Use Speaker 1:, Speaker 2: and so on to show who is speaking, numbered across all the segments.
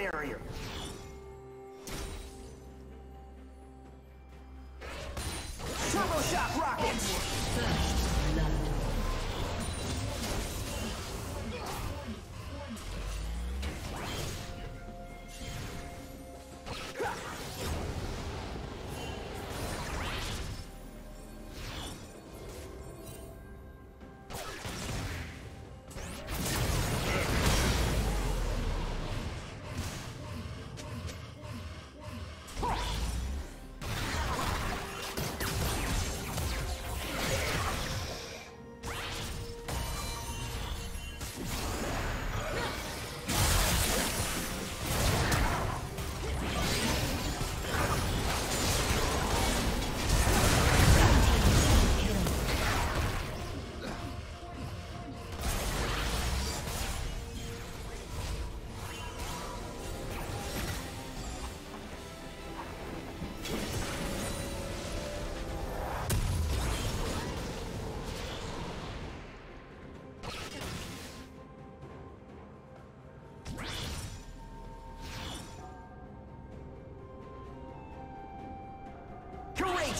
Speaker 1: Barrier!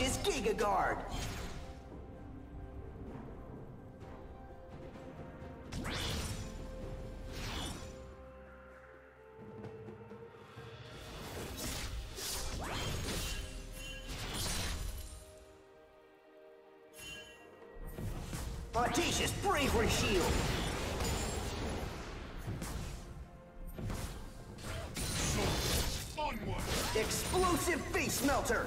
Speaker 1: Courageous Giga Guard! Audacious Bravery Shield! Explosive Face Melter!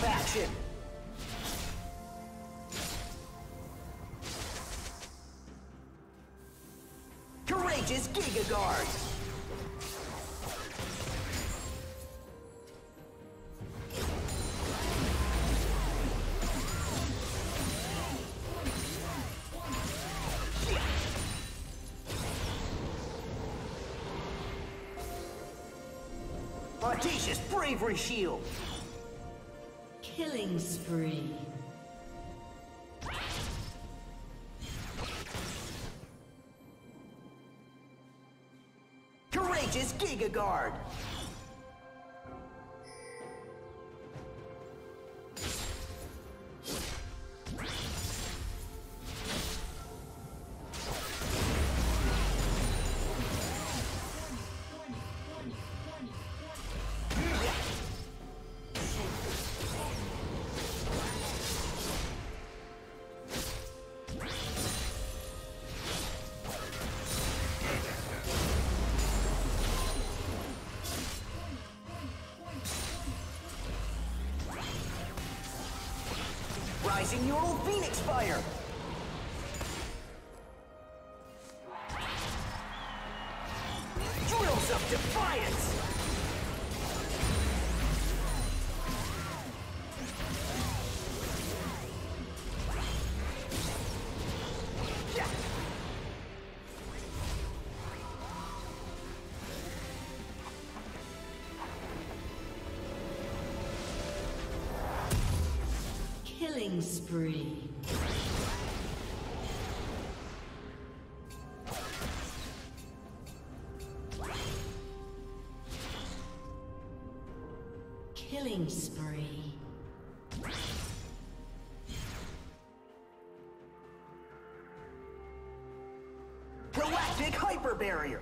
Speaker 1: Zap action! Courageous Giga Guard! Audacious Bravery Shield!
Speaker 2: Killing spree.
Speaker 1: Courageous Giga Guard! Rising Neural Phoenix Fire! Drills of Defiance!
Speaker 2: Killing spree.
Speaker 1: Galactic Hyper Barrier!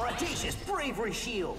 Speaker 1: Audacious Bravery Shield!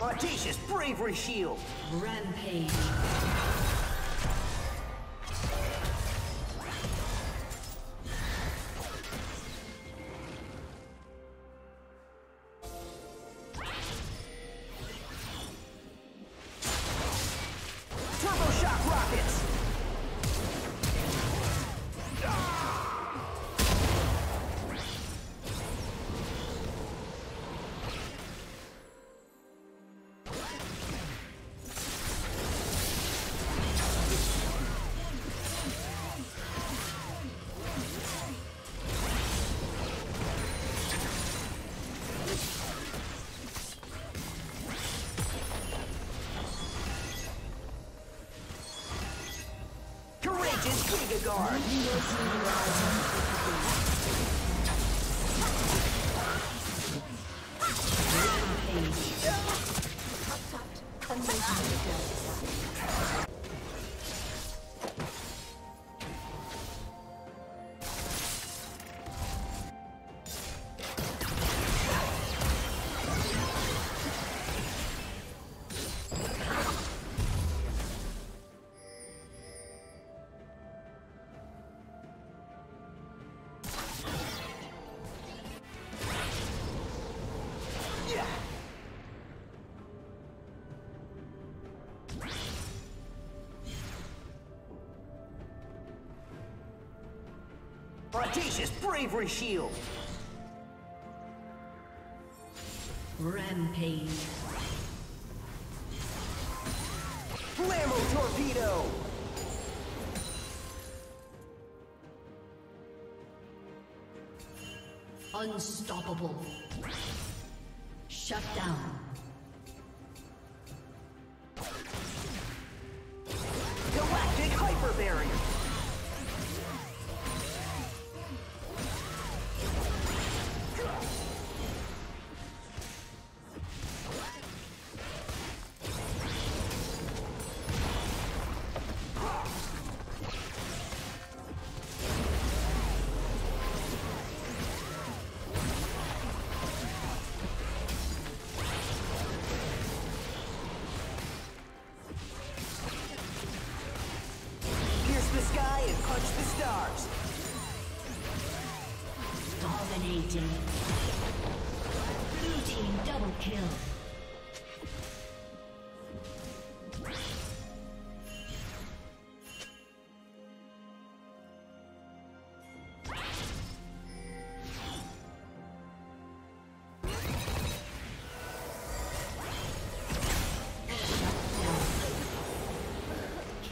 Speaker 1: Audacious Bravery Shield!
Speaker 2: Rampage.
Speaker 1: Giga Guard! Audacious Bravery Shield!
Speaker 2: Rampage.
Speaker 1: Flammo Torpedo!
Speaker 2: Unstoppable. Shut down. Dominating. Blue team double kill.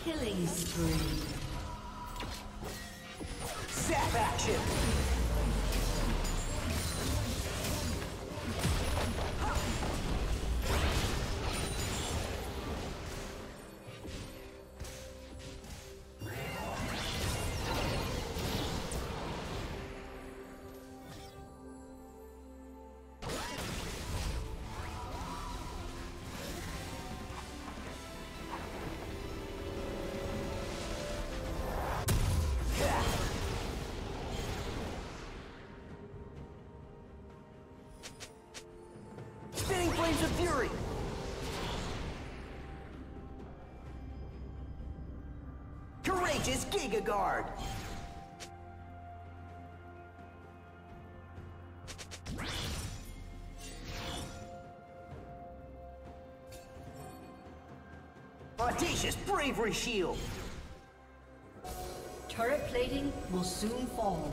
Speaker 2: Killing spree.
Speaker 1: Zap action! Fury! Courageous Giga Guard! Audacious Bravery Shield!
Speaker 2: Turret plating will soon fall.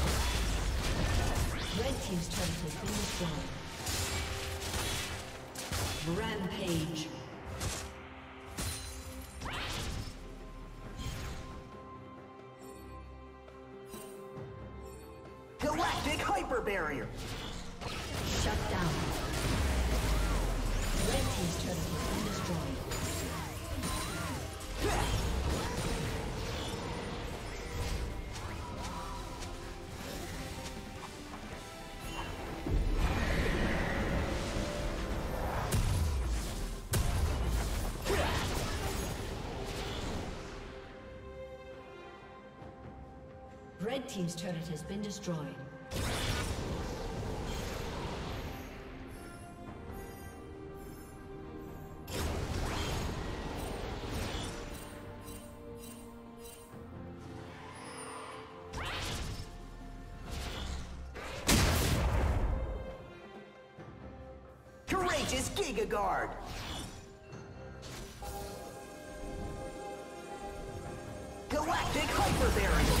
Speaker 2: Has. Rampage.
Speaker 1: Galactic Hyper Barrier!
Speaker 2: Shut down. Red Team's turret has been destroyed. Team's turret has been destroyed.
Speaker 1: Courageous Giga Guard! Galactic Hyper Barrier!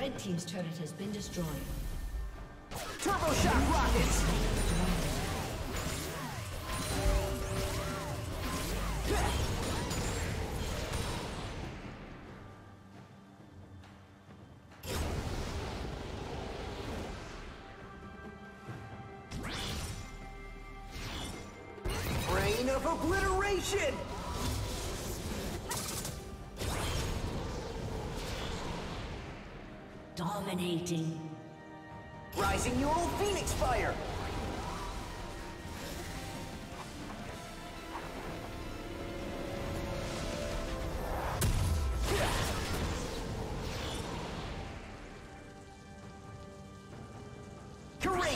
Speaker 2: Red Team's turret has been destroyed.
Speaker 1: Turbo Shock Rockets!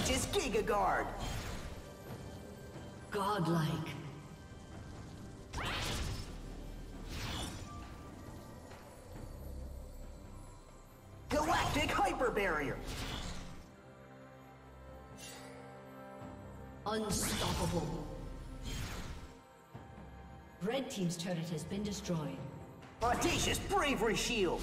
Speaker 1: Courageous Giga Guard!
Speaker 2: Godlike.
Speaker 1: Galactic Hyper Barrier!
Speaker 2: Unstoppable. Red Team's turret has been destroyed.
Speaker 1: Audacious Bravery Shield!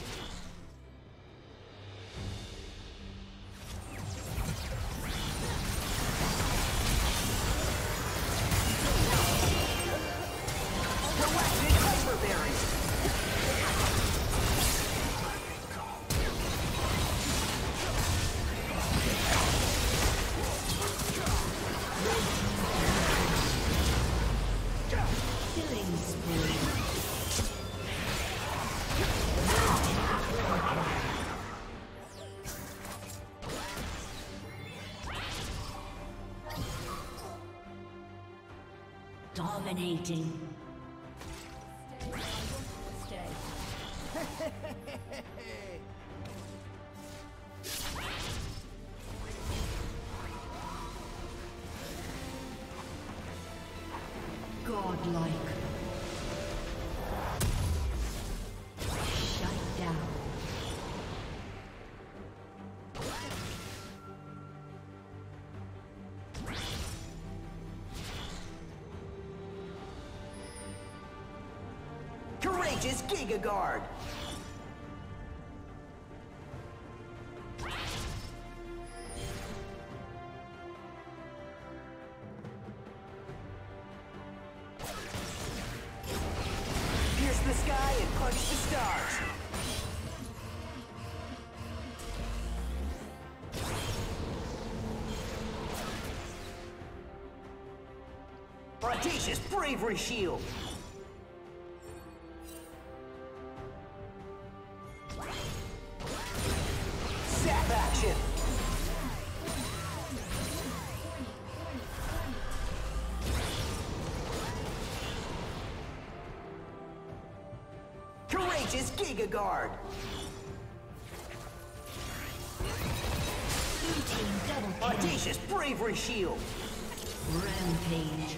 Speaker 2: Dominating. Godlike.
Speaker 1: Courageous Giga Guard! Pierce the sky and punch the stars! Audacious Bravery Shield! Giga Guard!
Speaker 2: Blue team double kill.
Speaker 1: Audacious Bravery Shield!
Speaker 2: Rampage.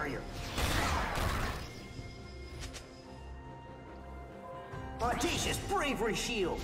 Speaker 1: Barrier! Audacious Bravery Shield!